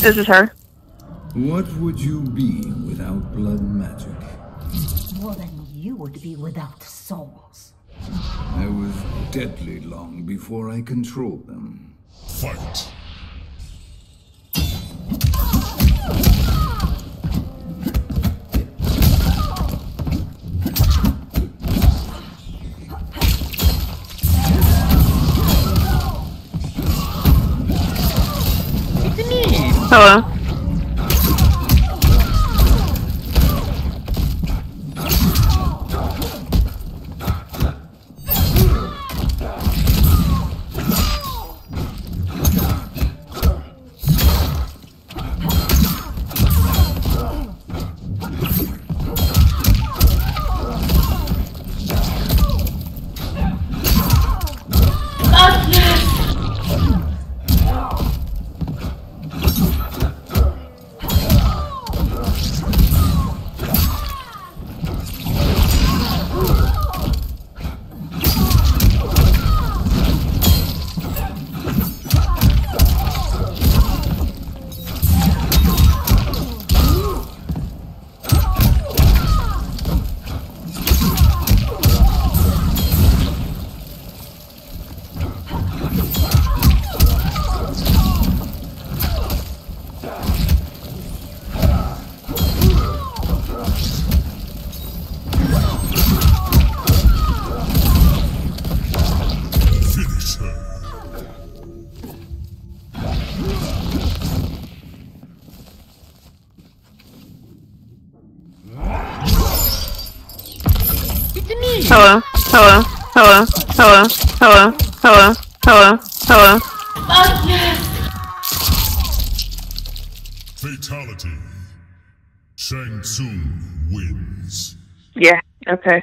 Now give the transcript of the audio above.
This is her. What would you be without blood magic? More than you would be without souls. I was deadly long before I controlled them. Fight! 好了。Hello, hello, hello, hello, hello, hello, hello, hello. Yes! Fatality. Shang Tsung wins. Yeah. Okay.